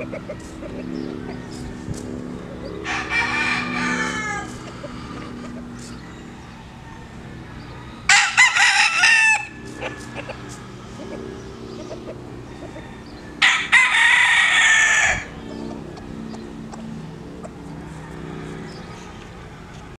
Ha ha ha ha!